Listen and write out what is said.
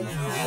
Yeah.